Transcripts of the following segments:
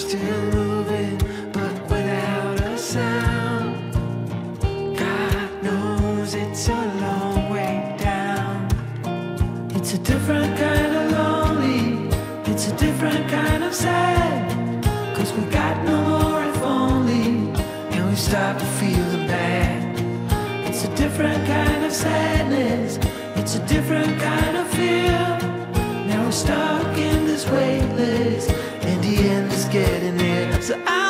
still moving, but without a sound. God knows it's a long way down. It's a different kind of lonely, it's a different kind of sad. Cause we got no more if only, and we feel feeling bad. It's a different kind of sadness, it's a different kind of feel. Now we're stuck in this weightless, in the end getting it. So I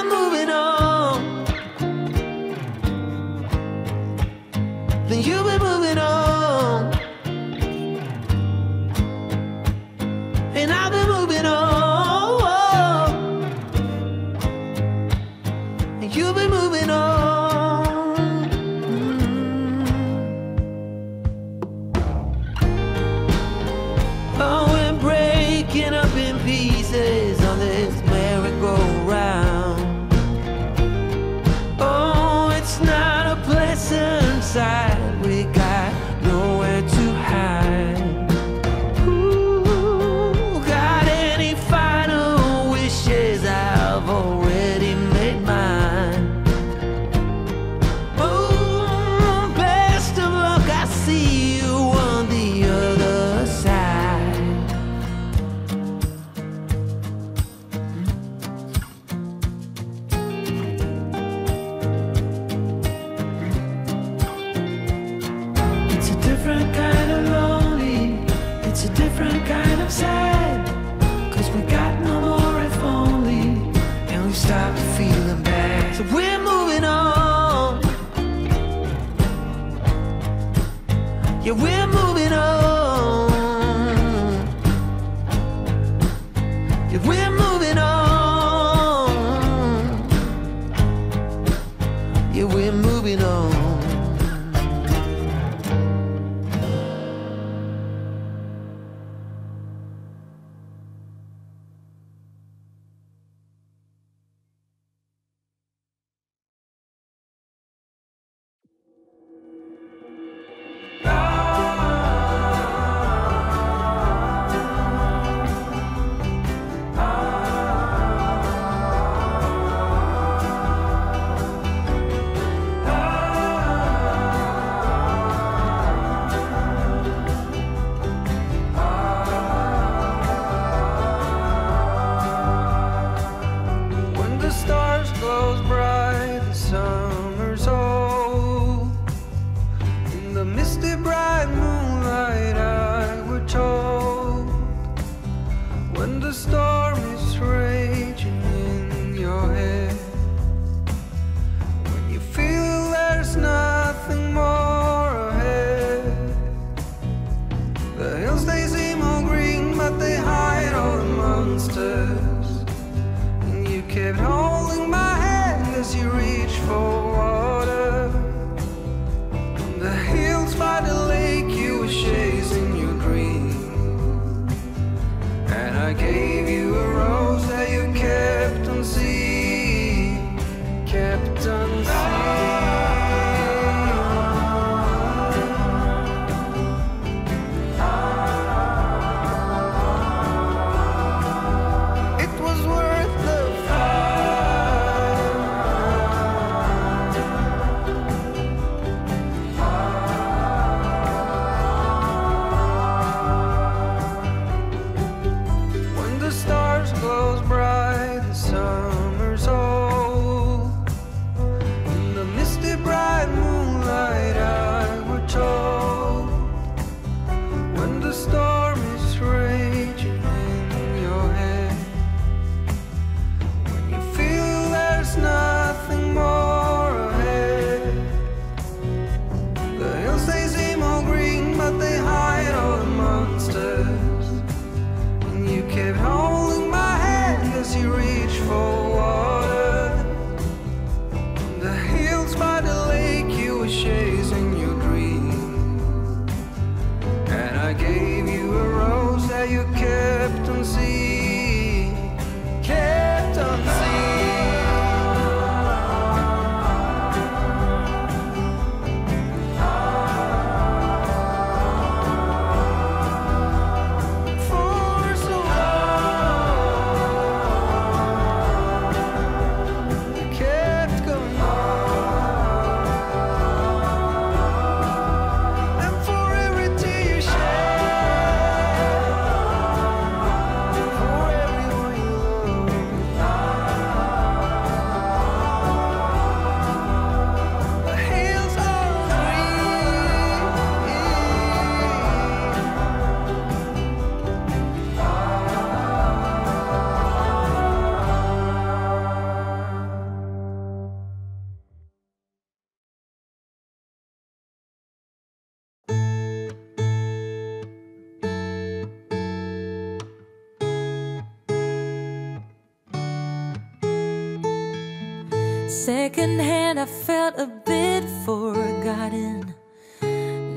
Secondhand, I felt a bit forgotten.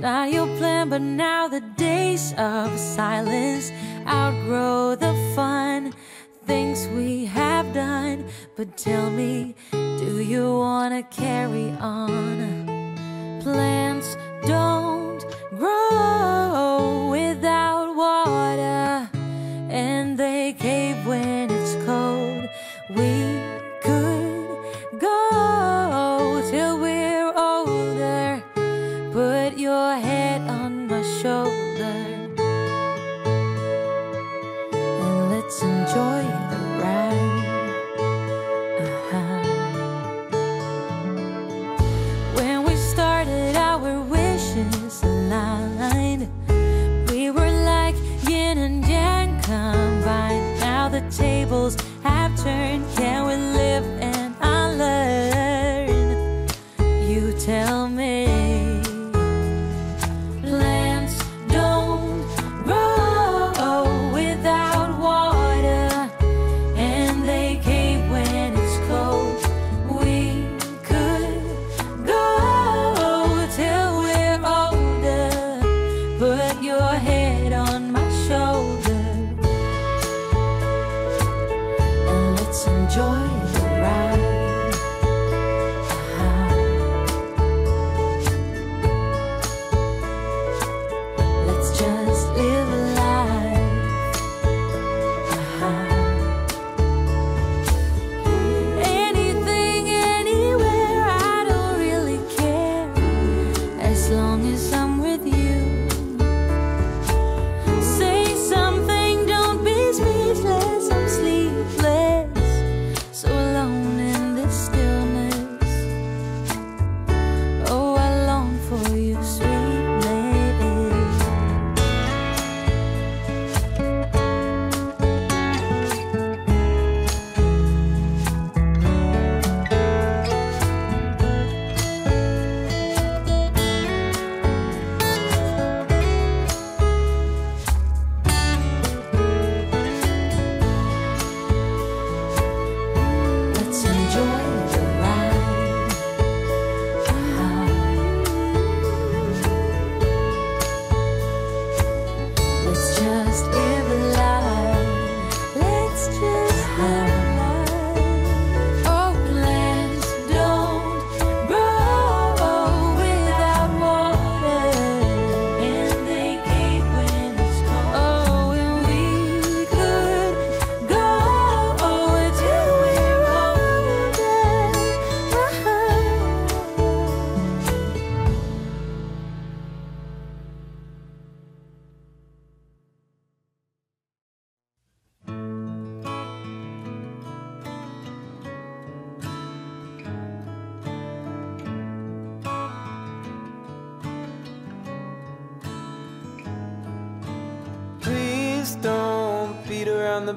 Not your plan, but now the days of silence outgrow the fun things we have done. But tell me, do you wanna carry on? Plants don't grow without water, and they cave when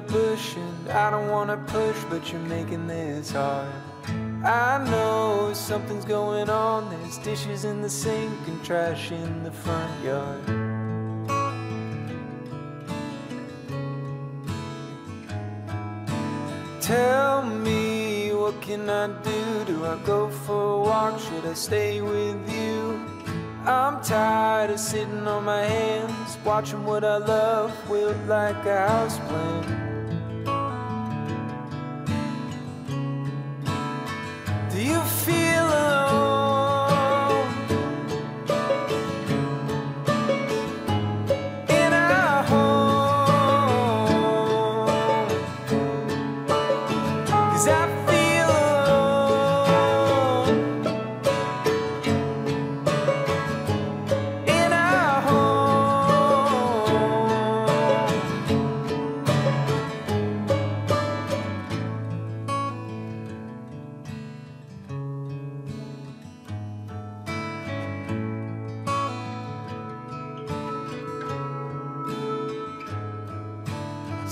the and I don't wanna push, but you're making this hard. I know something's going on, there's dishes in the sink and trash in the front yard. Tell me, what can I do? Do I go for a walk? Should I stay with you? I'm tired of sitting on my hands, watching what I love wilt like a houseplant.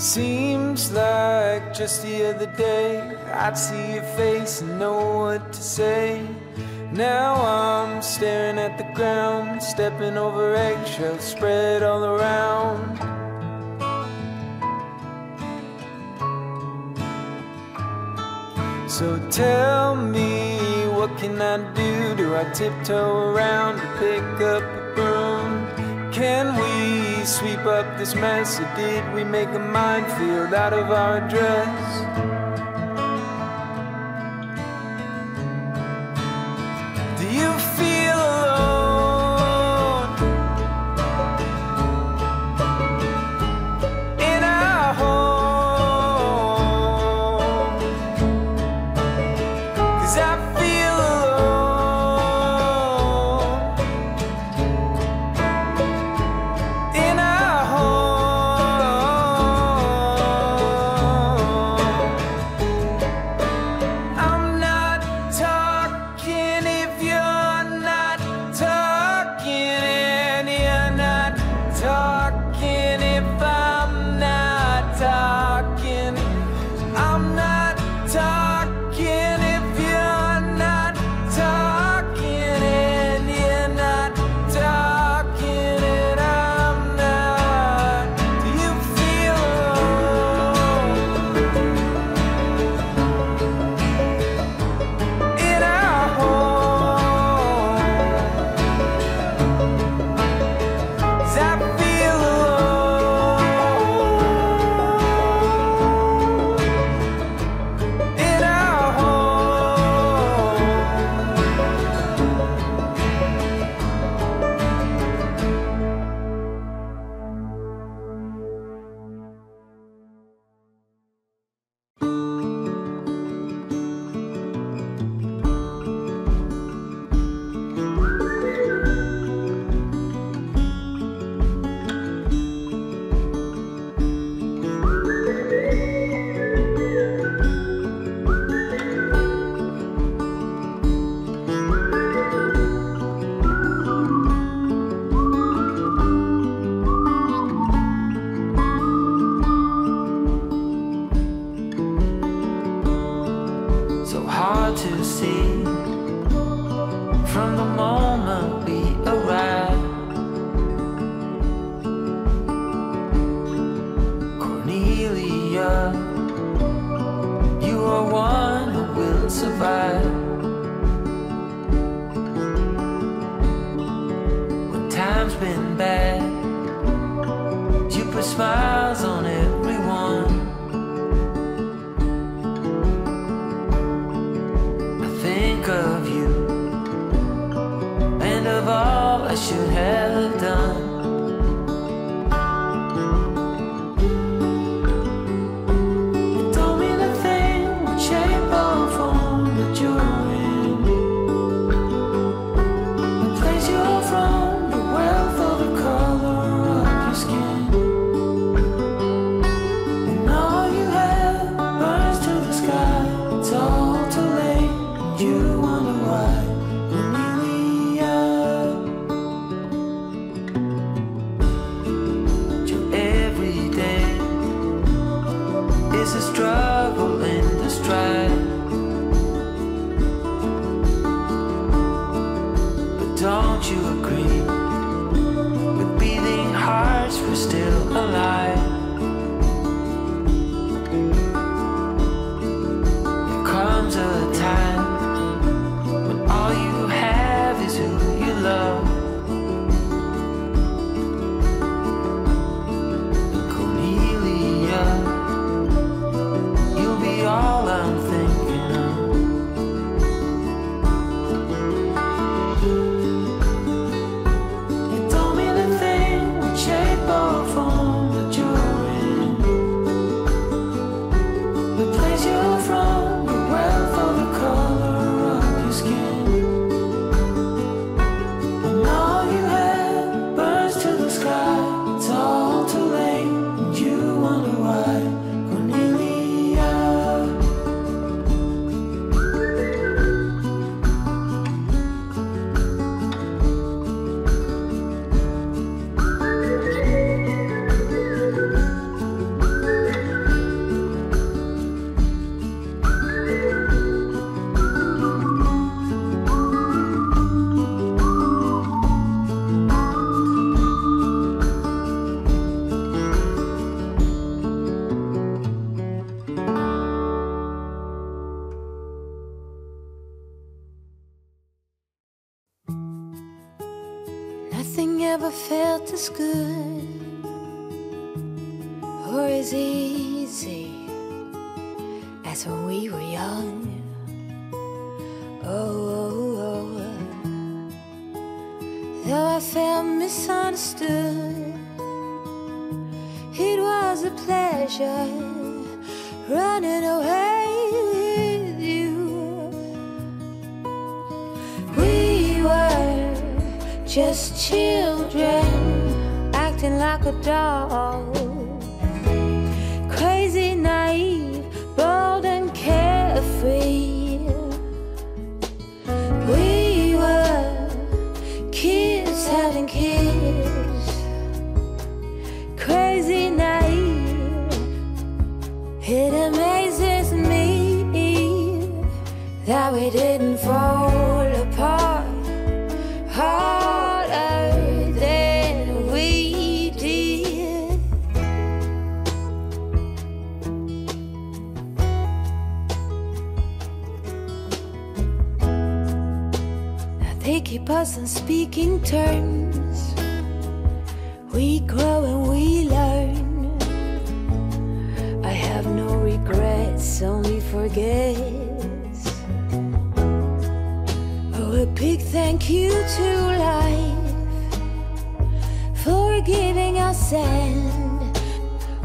Seems like just the other day I'd see your face and know what to say. Now I'm staring at the ground, stepping over eggshells spread all around. So tell me, what can I do? Do I tiptoe around to pick up a broom? Can we? sweep up this mess? Or did we make a minefield out of our address? survive. When time's been bad, you put smiles on everyone. I think of you and of all I should have. Though I felt misunderstood, it was a pleasure running away with you. We were just children acting like adults, crazy naive. Speaking terms. We grow and we learn. I have no regrets, only forgets. Oh, a big thank you to life for giving us end.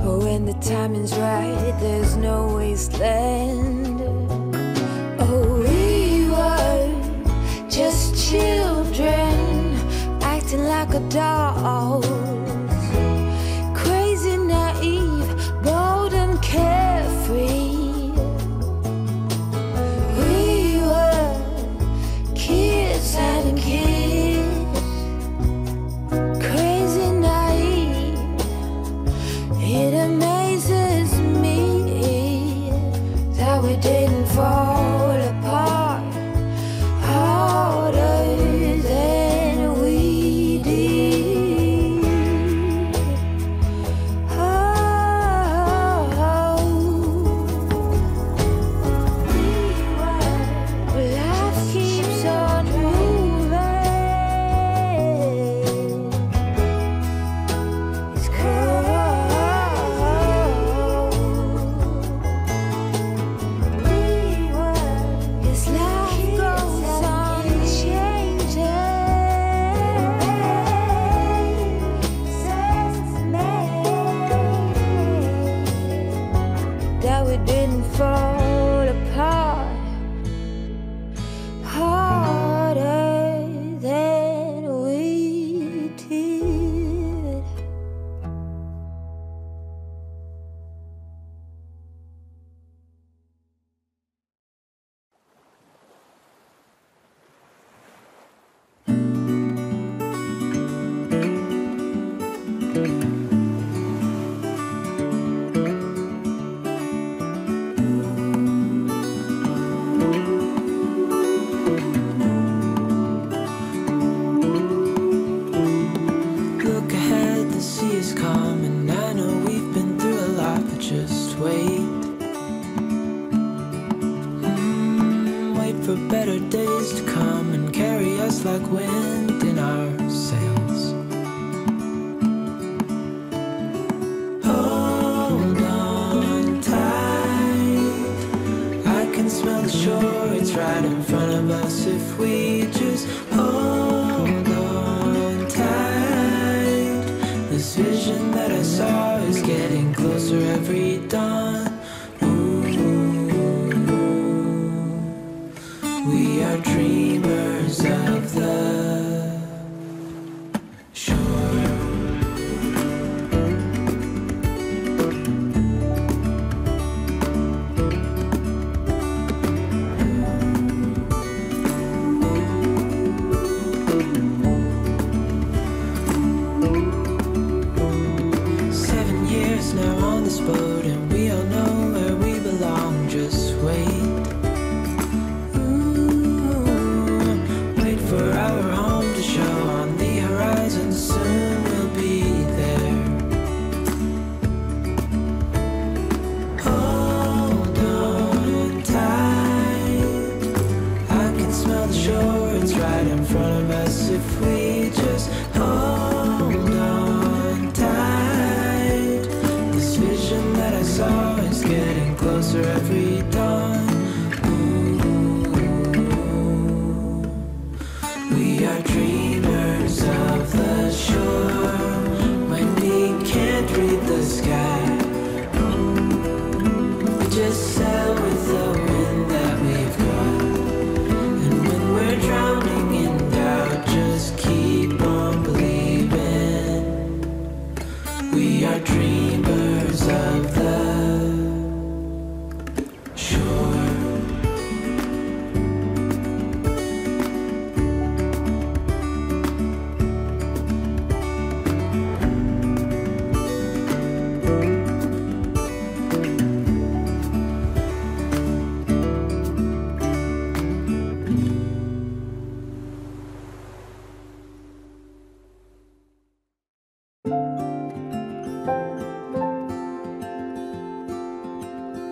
Oh, when the timing's right, there's no wasteland.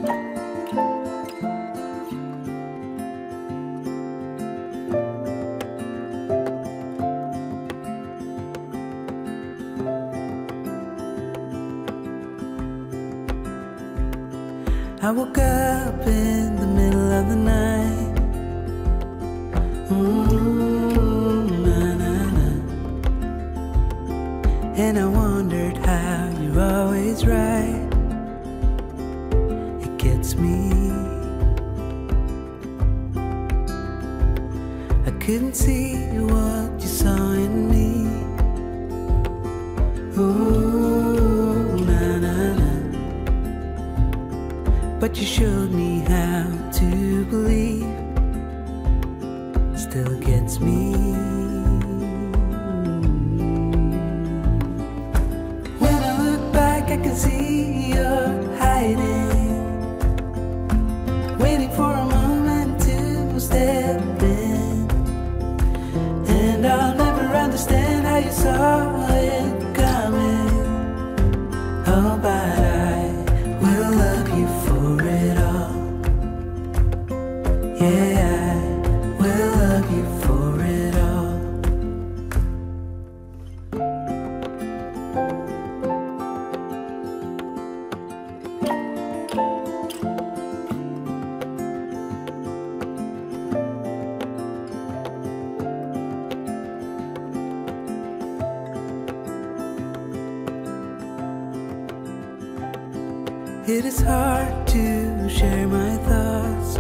I woke up It is hard to share my thoughts.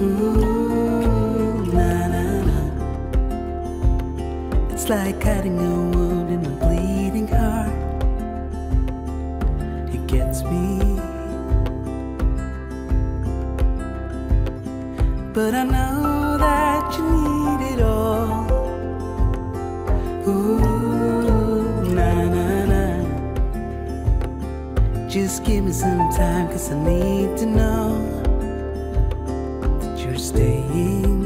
Ooh, na na na. It's like cutting a wound in my bleeding heart. It gets me. But I know. Give me some time, cause I need to know that you're staying.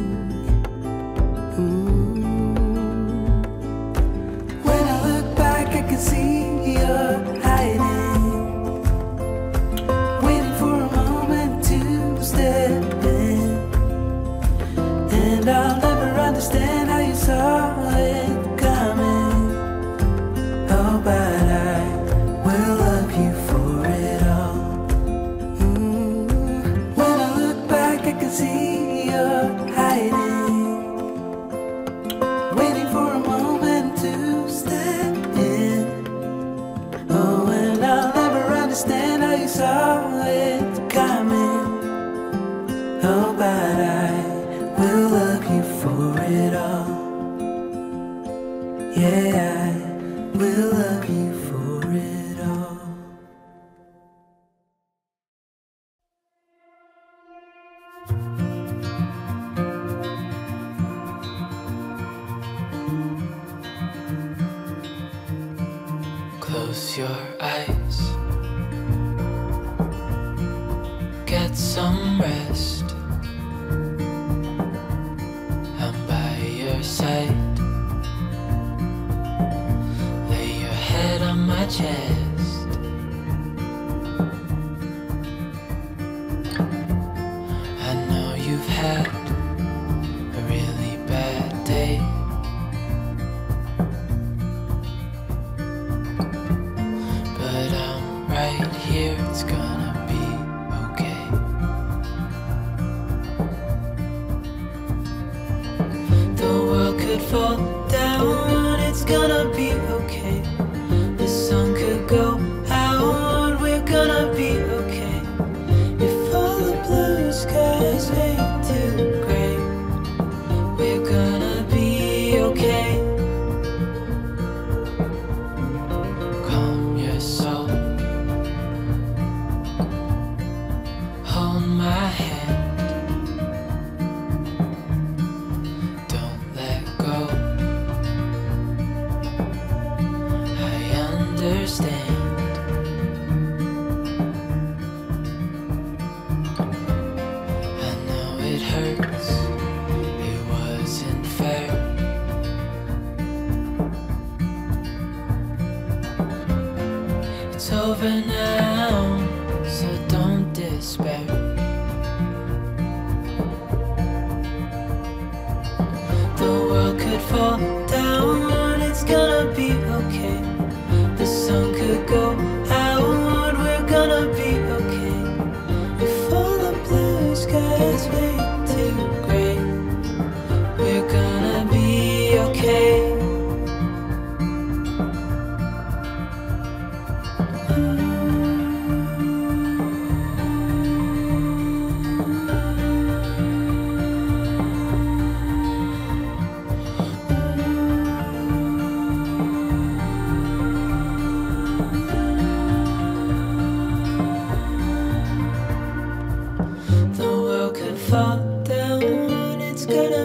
gonna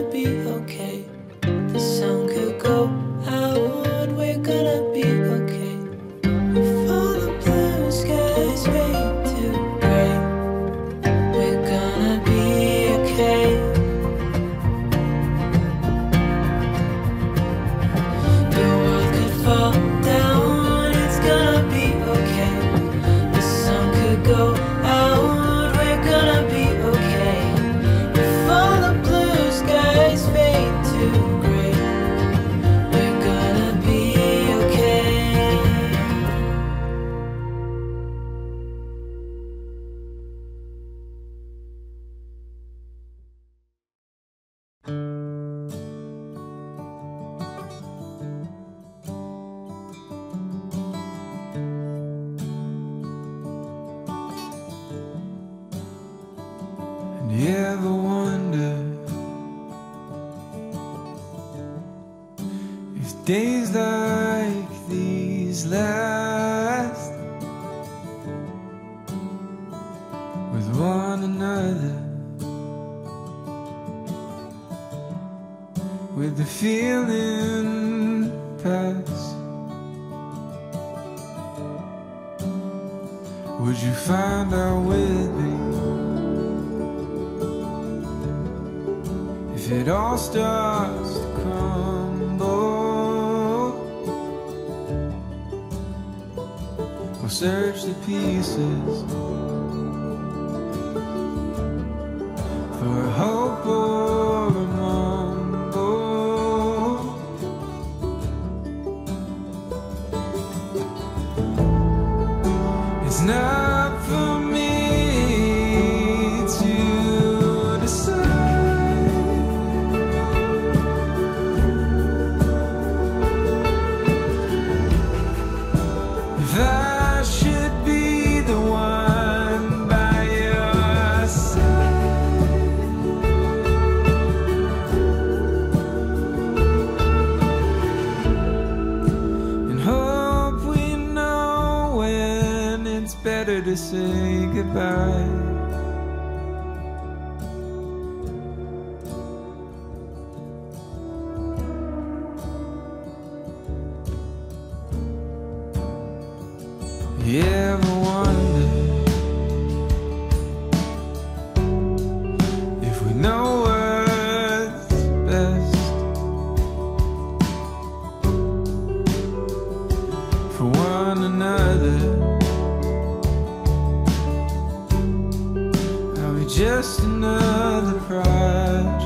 If it all starts to crumble, we'll search the pieces. just another project.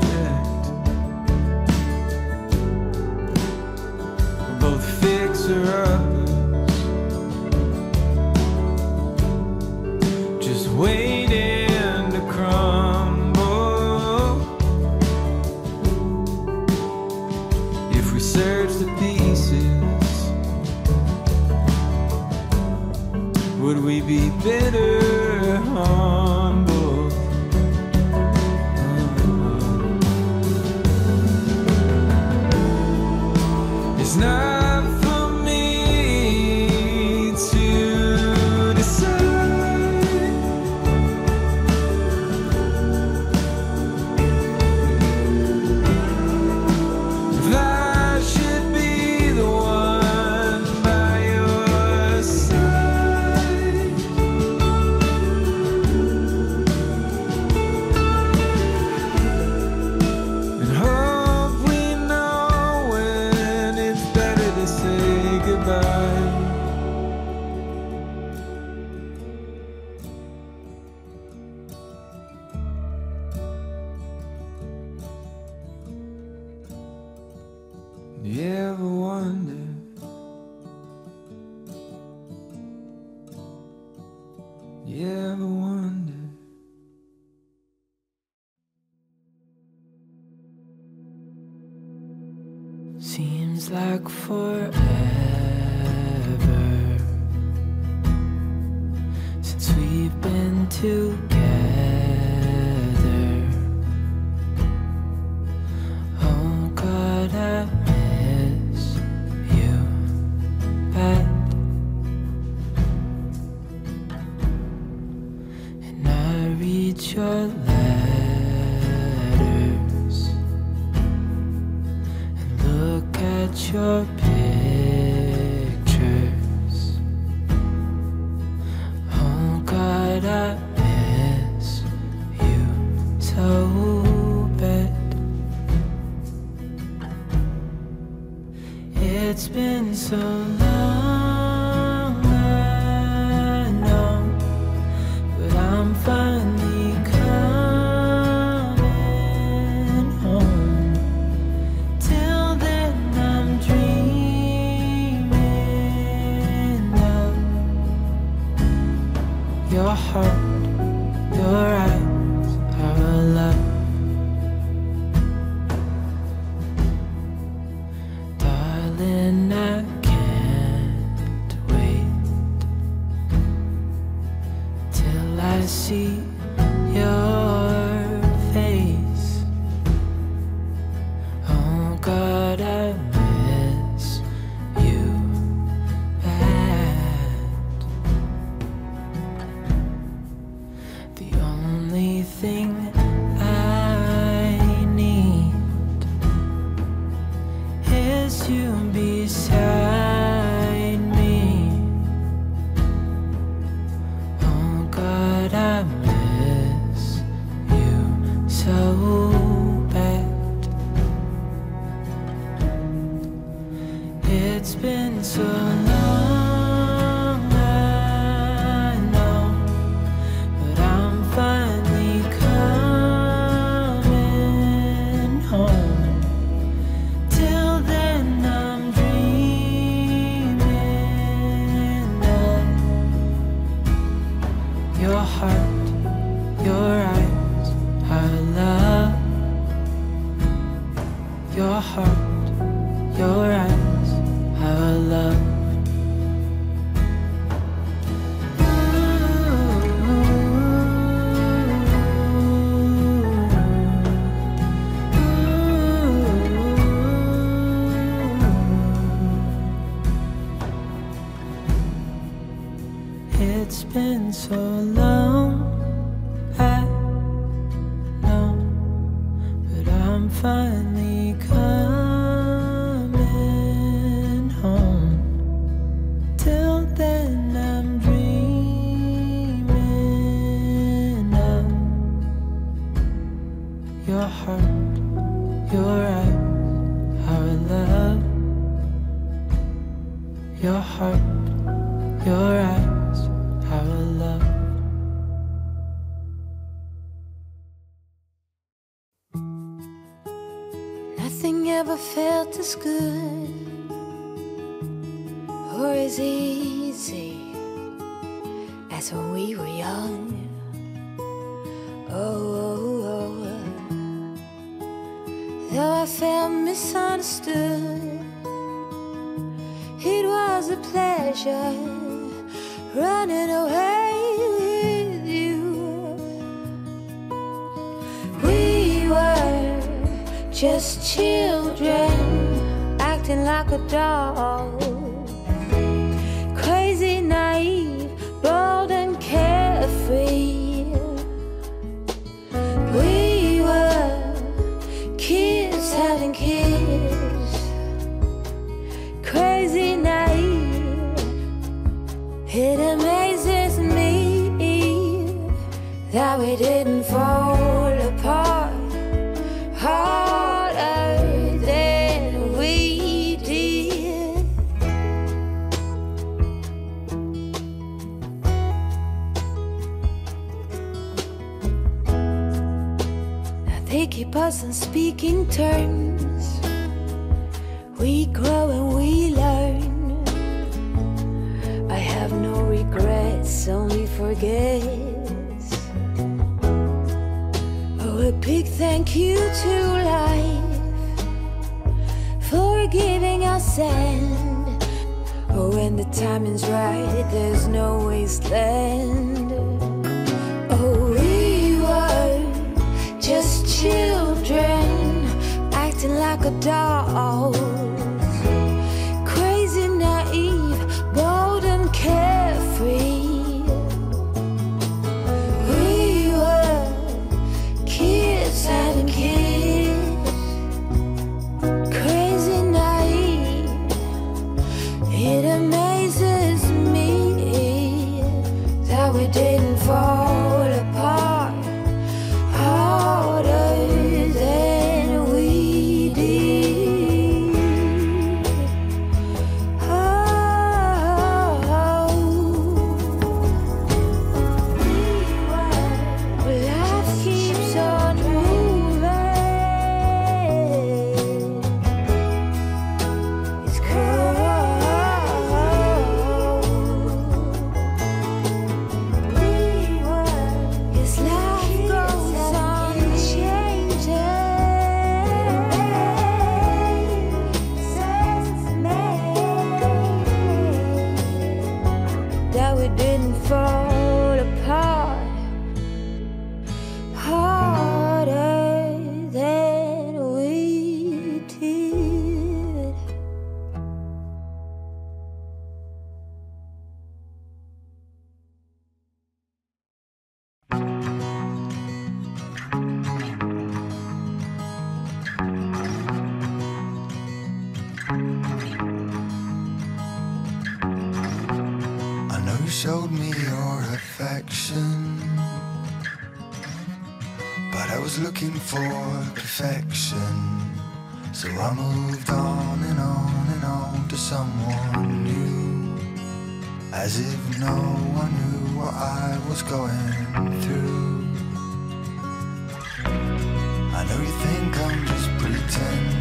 We're both fixer ups, just waiting to crumble. If we search the pieces, would we be bitter? Ever wonder? Seems like forever since we've been two. see it's been so long. I know, but I'm fine. crazy naive. It amazes me that we didn't fall apart harder than we did. I think he wasn't speaking terms we grow and we learn. I have no regrets, only forgets. Oh, a big thank you to life for giving us end. Oh, when the timing's right, there's no wasteland. Oh, we were just children acting like a doll. pretend